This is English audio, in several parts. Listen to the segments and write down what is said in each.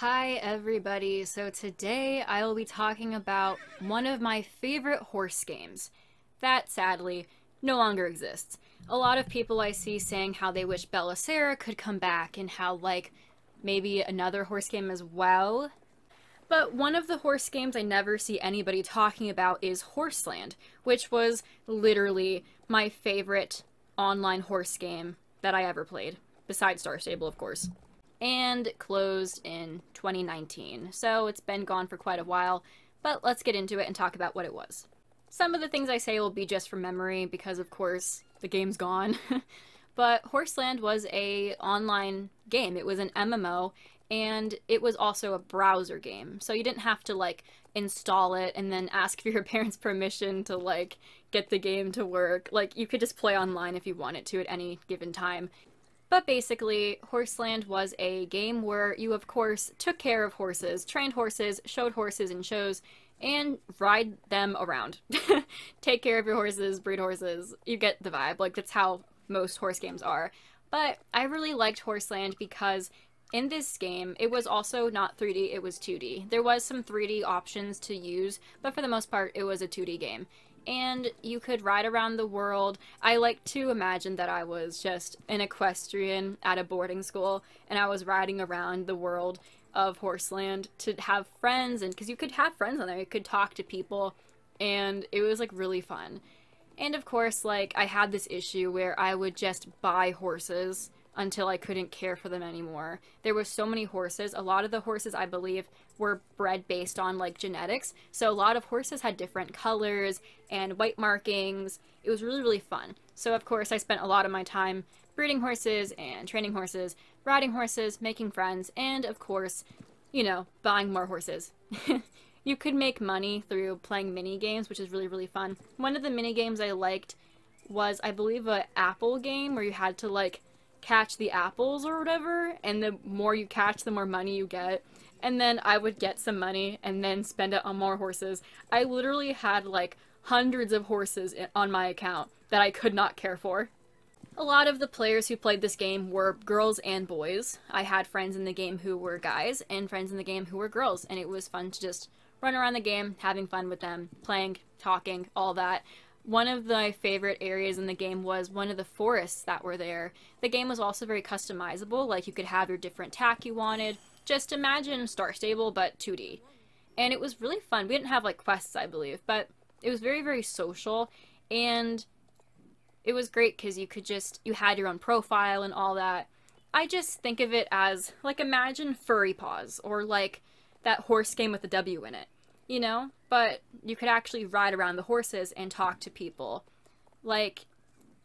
Hi everybody, so today I will be talking about one of my favorite horse games that sadly no longer exists. A lot of people I see saying how they wish Bella Sara could come back and how like maybe another horse game as well. But one of the horse games I never see anybody talking about is Horseland, which was literally my favorite online horse game that I ever played, besides Star Stable of course and closed in 2019. So it's been gone for quite a while, but let's get into it and talk about what it was. Some of the things I say will be just from memory because of course the game's gone. but Horseland was a online game. It was an MMO and it was also a browser game. So you didn't have to like install it and then ask for your parents' permission to like get the game to work. Like you could just play online if you wanted to at any given time. But basically, Horseland was a game where you, of course, took care of horses, trained horses, showed horses in shows, and ride them around. Take care of your horses, breed horses. You get the vibe. Like, that's how most horse games are. But I really liked Horseland because in this game, it was also not 3D, it was 2D. There was some 3D options to use, but for the most part, it was a 2D game and you could ride around the world. I like to imagine that I was just an equestrian at a boarding school and I was riding around the world of Horseland to have friends and because you could have friends on there, you could talk to people and it was like really fun. And of course, like I had this issue where I would just buy horses until I couldn't care for them anymore. There were so many horses. A lot of the horses, I believe, were bred based on like genetics. So a lot of horses had different colors and white markings. It was really, really fun. So, of course, I spent a lot of my time breeding horses and training horses, riding horses, making friends, and of course, you know, buying more horses. you could make money through playing mini games, which is really, really fun. One of the mini games I liked was, I believe, a apple game where you had to like catch the apples or whatever, and the more you catch, the more money you get. And then I would get some money and then spend it on more horses. I literally had like hundreds of horses on my account that I could not care for. A lot of the players who played this game were girls and boys. I had friends in the game who were guys and friends in the game who were girls, and it was fun to just run around the game, having fun with them, playing, talking, all that. One of my favorite areas in the game was one of the forests that were there. The game was also very customizable, like you could have your different tack you wanted. Just imagine Star Stable, but 2D. And it was really fun. We didn't have like quests, I believe, but it was very, very social. And it was great because you could just, you had your own profile and all that. I just think of it as like imagine Furry Paws or like that horse game with a W in it you know? But you could actually ride around the horses and talk to people. Like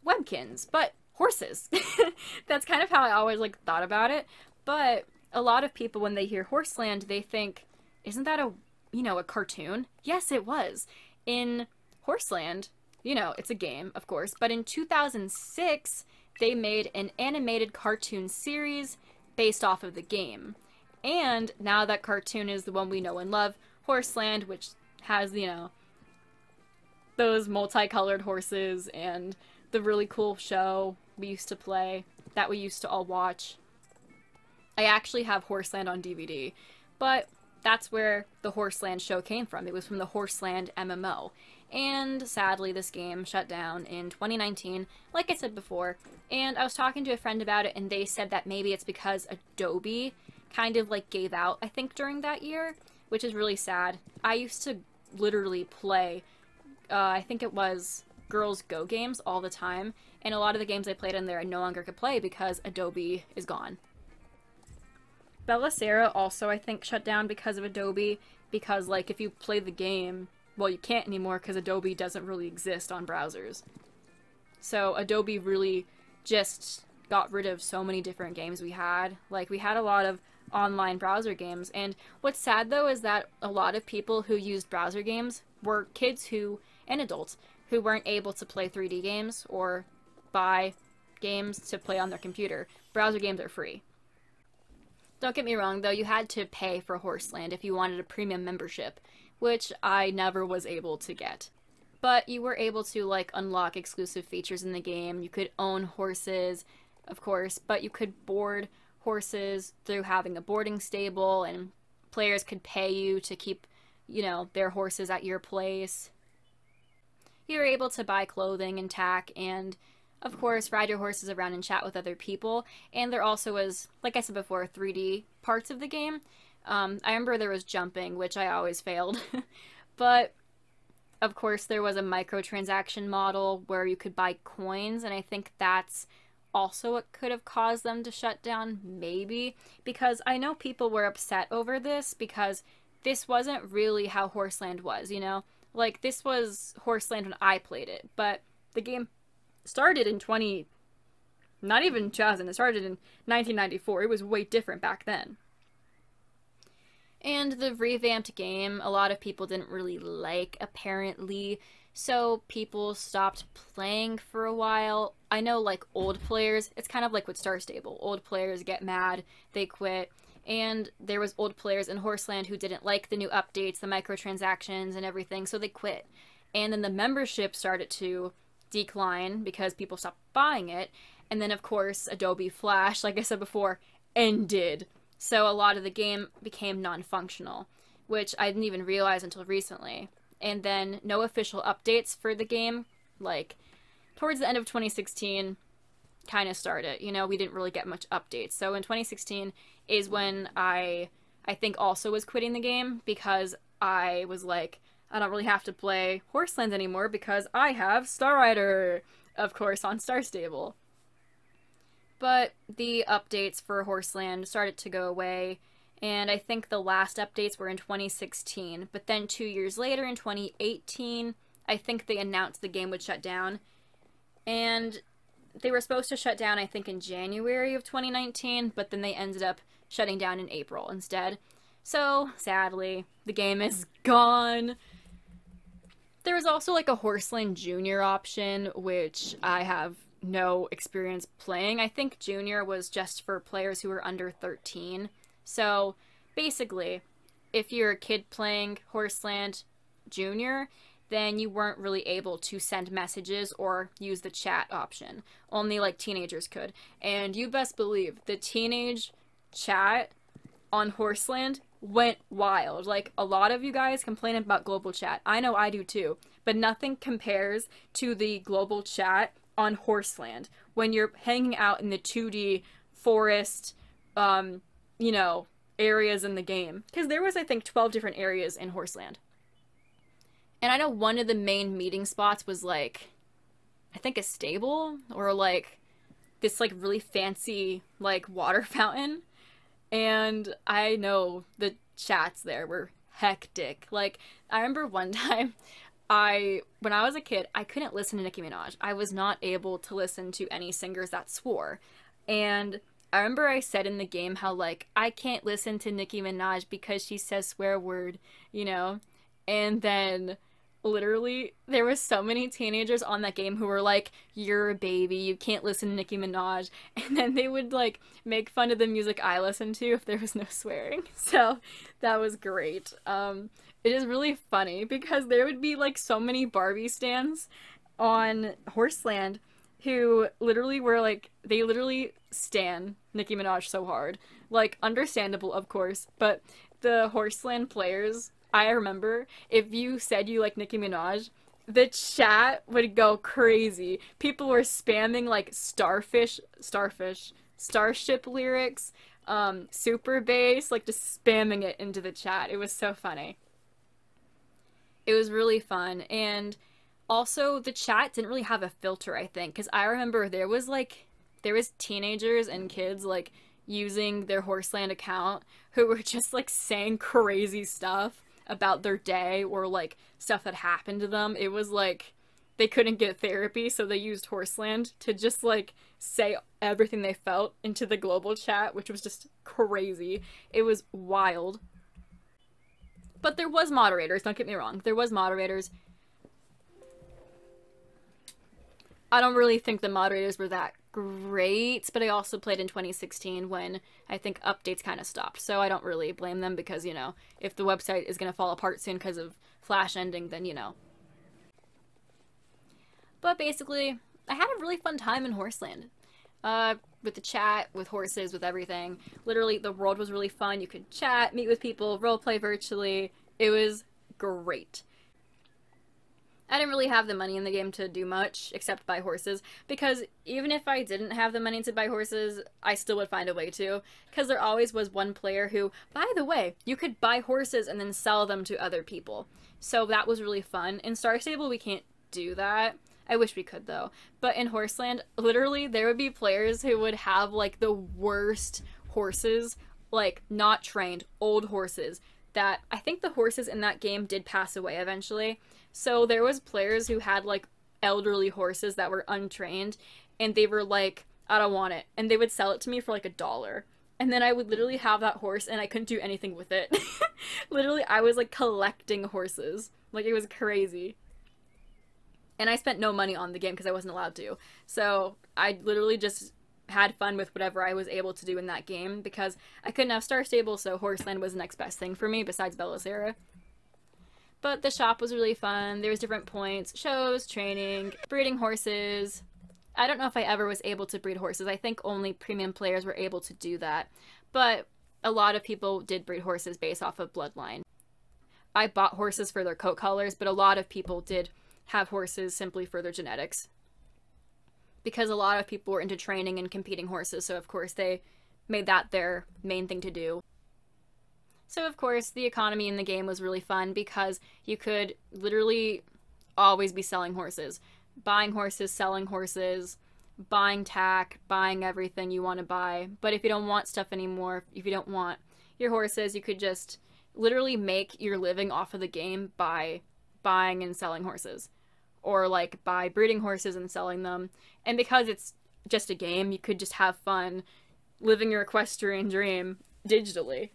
Webkinz, but horses. That's kind of how I always like thought about it. But a lot of people when they hear Horseland, they think, isn't that a, you know, a cartoon? Yes, it was. In Horseland, you know, it's a game, of course, but in 2006, they made an animated cartoon series based off of the game. And now that cartoon is the one we know and love, Horseland, which has, you know, those multicolored horses and the really cool show we used to play that we used to all watch. I actually have Horseland on DVD, but that's where the Horseland show came from. It was from the Horseland MMO. And sadly, this game shut down in 2019, like I said before. And I was talking to a friend about it, and they said that maybe it's because Adobe kind of like gave out, I think, during that year which is really sad. I used to literally play, uh, I think it was Girls Go games all the time, and a lot of the games I played in there I no longer could play because Adobe is gone. Bella Sara also, I think, shut down because of Adobe, because, like, if you play the game, well, you can't anymore because Adobe doesn't really exist on browsers. So Adobe really just got rid of so many different games we had. Like, we had a lot of online browser games. And what's sad though is that a lot of people who used browser games were kids who, and adults, who weren't able to play 3D games or buy games to play on their computer. Browser games are free. Don't get me wrong though, you had to pay for Horseland if you wanted a premium membership, which I never was able to get. But you were able to like unlock exclusive features in the game. You could own horses, of course, but you could board horses through having a boarding stable, and players could pay you to keep, you know, their horses at your place. You were able to buy clothing and tack, and of course, ride your horses around and chat with other people. And there also was, like I said before, 3D parts of the game. Um, I remember there was jumping, which I always failed. but of course, there was a microtransaction model where you could buy coins, and I think that's also what could have caused them to shut down, maybe. Because I know people were upset over this because this wasn't really how Horseland was, you know? Like, this was Horseland when I played it, but the game started in 20. Not even 2000, it started in 1994. It was way different back then. And the revamped game, a lot of people didn't really like, apparently. So people stopped playing for a while. I know, like, old players, it's kind of like with Star Stable. Old players get mad, they quit. And there was old players in Horseland who didn't like the new updates, the microtransactions, and everything, so they quit. And then the membership started to decline because people stopped buying it. And then, of course, Adobe Flash, like I said before, ended. So a lot of the game became non functional, which I didn't even realize until recently. And then no official updates for the game, like towards the end of 2016, kind of started. You know, we didn't really get much updates. So in 2016 is when I I think also was quitting the game because I was like, I don't really have to play Horseland anymore because I have Star Rider, of course, on Star Stable. But the updates for Horseland started to go away, and I think the last updates were in 2016. But then two years later, in 2018, I think they announced the game would shut down. And they were supposed to shut down, I think, in January of 2019, but then they ended up shutting down in April instead. So, sadly, the game is gone. There was also like a Horseland Junior option, which I have no experience playing. I think Junior was just for players who were under 13. So basically, if you're a kid playing Horseland Junior, then you weren't really able to send messages or use the chat option. Only like teenagers could. And you best believe the teenage chat on Horseland went wild. Like a lot of you guys complain about global chat. I know I do too. But nothing compares to the global chat on Horseland when you're hanging out in the 2D forest, um, you know, areas in the game. Because there was, I think, 12 different areas in Horseland. And I know one of the main meeting spots was like, I think a stable or like this like really fancy like water fountain. And I know the chats there were hectic. Like I remember one time I when I was a kid, I couldn't listen to Nicki Minaj. I was not able to listen to any singers that swore. And I remember I said in the game how like I can't listen to Nicki Minaj because she says swear word, you know? And then literally there was so many teenagers on that game who were like you're a baby you can't listen to nicki minaj. And then they would like make fun of the music i listened to if there was no swearing. So that was great. Um it is really funny because there would be like so many barbie stands on horseland who literally were like they literally stan nicki minaj so hard like understandable of course but the horseland players I remember if you said you like Nicki Minaj, the chat would go crazy. People were spamming like starfish, starfish, starship lyrics, um, super bass, like just spamming it into the chat. It was so funny. It was really fun. And also the chat didn't really have a filter, I think, because I remember there was like there was teenagers and kids like using their Horseland account who were just like saying crazy stuff about their day or like stuff that happened to them. It was like they couldn't get therapy, so they used Horseland to just like say everything they felt into the global chat, which was just crazy. It was wild. But there was moderators, don't get me wrong. There was moderators. I don't really think the moderators were that great, but I also played in 2016 when I think updates kind of stopped. So I don't really blame them because, you know, if the website is going to fall apart soon because of Flash ending, then, you know. But basically, I had a really fun time in Horseland. Uh, with the chat, with horses, with everything. Literally, the world was really fun. You could chat, meet with people, roleplay virtually. It was great. I didn't really have the money in the game to do much except buy horses because even if I didn't have the money to buy horses, I still would find a way to. Because there always was one player who, by the way, you could buy horses and then sell them to other people. So that was really fun. In Star Stable, we can't do that. I wish we could though. But in Horseland, literally, there would be players who would have like the worst horses, like not trained, old horses. That I think the horses in that game did pass away eventually. So there was players who had like elderly horses that were untrained and they were like, I don't want it. And they would sell it to me for like a dollar. And then I would literally have that horse and I couldn't do anything with it. literally, I was like collecting horses. Like it was crazy and I spent no money on the game because I wasn't allowed to. So I literally just had fun with whatever I was able to do in that game because I couldn't have Star Stable, so Horseland was the next best thing for me besides Bella Sara. But the shop was really fun. There was different points, shows, training, breeding horses. I don't know if I ever was able to breed horses. I think only premium players were able to do that. But a lot of people did breed horses based off of bloodline. I bought horses for their coat colors, but a lot of people did have horses simply for their genetics. Because a lot of people were into training and competing horses, so of course they made that their main thing to do. So, of course, the economy in the game was really fun because you could literally always be selling horses. Buying horses, selling horses, buying tack, buying everything you want to buy. But if you don't want stuff anymore, if you don't want your horses, you could just literally make your living off of the game by buying and selling horses or like buy breeding horses and selling them. And because it's just a game, you could just have fun living your equestrian dream digitally.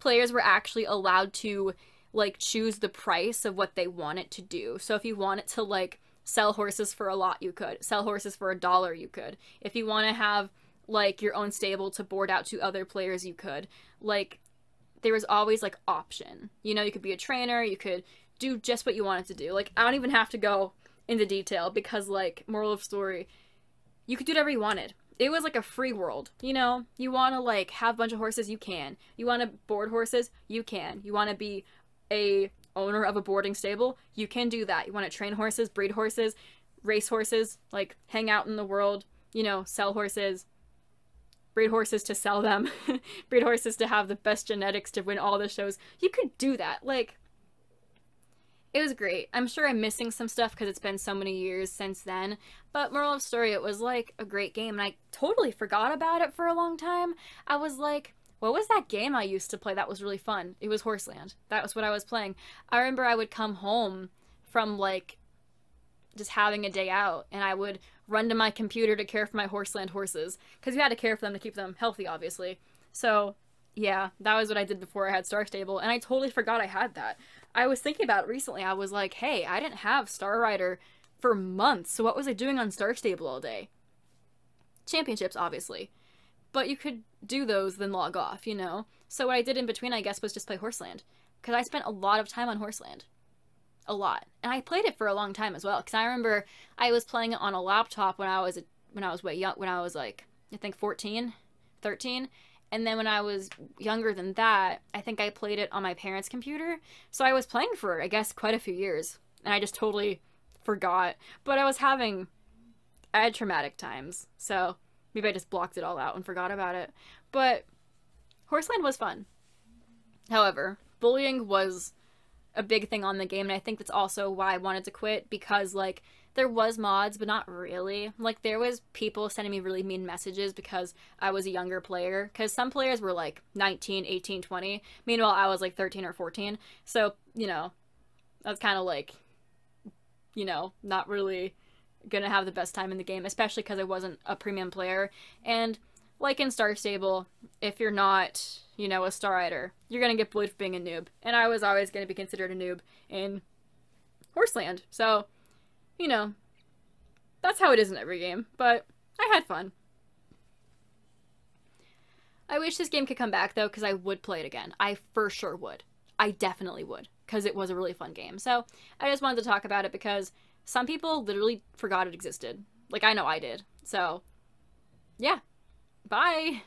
Players were actually allowed to like choose the price of what they want it to do. So if you want it to like sell horses for a lot, you could. Sell horses for a dollar, you could. If you want to have like your own stable to board out to other players, you could. Like there was always like option. You know, you could be a trainer, you could do just what you wanted to do. Like I don't even have to go into detail because like moral of story, you could do whatever you wanted. It was like a free world, you know. You want to like have a bunch of horses, you can. You want to board horses, you can. You want to be a owner of a boarding stable, you can do that. You want to train horses, breed horses, race horses, like hang out in the world, you know, sell horses, breed horses to sell them, breed horses to have the best genetics to win all the shows. You could do that. Like it was great. I'm sure I'm missing some stuff because it's been so many years since then. But moral of story, it was like a great game, and I totally forgot about it for a long time. I was like, what was that game I used to play that was really fun? It was Horseland. That was what I was playing. I remember I would come home from like just having a day out, and I would run to my computer to care for my Horseland horses because you had to care for them to keep them healthy, obviously. So yeah, that was what I did before I had Star Stable, and I totally forgot I had that. I was thinking about recently. I was like, hey, I didn't have Star Rider for months, so what was I doing on Star Stable all day? Championships, obviously. But you could do those, then log off, you know? So what I did in between, I guess, was just play Horseland. Because I spent a lot of time on Horseland. A lot. And I played it for a long time as well. Because I remember I was playing it on a laptop when I was, when I was way young, when I was like, I think 14, 13 and then when I was younger than that, I think I played it on my parents' computer. So I was playing for, I guess, quite a few years. And I just totally forgot. But I was having, I had traumatic times. So maybe I just blocked it all out and forgot about it. But Horseland was fun. However, bullying was a big thing on the game. And I think that's also why I wanted to quit because, like, there was mods, but not really. Like there was people sending me really mean messages because I was a younger player. Because some players were like 19, 18, 20. Meanwhile, I was like 13 or 14. So you know, that's kind of like, you know, not really gonna have the best time in the game, especially because I wasn't a premium player. And like in Star Stable, if you're not, you know, a Star Rider, you're gonna get bullied for being a noob. And I was always gonna be considered a noob in Horseland. So you know, that's how it is in every game, but I had fun. I wish this game could come back though, because I would play it again. I for sure would. I definitely would, because it was a really fun game. So I just wanted to talk about it because some people literally forgot it existed. Like I know I did. So yeah. Bye.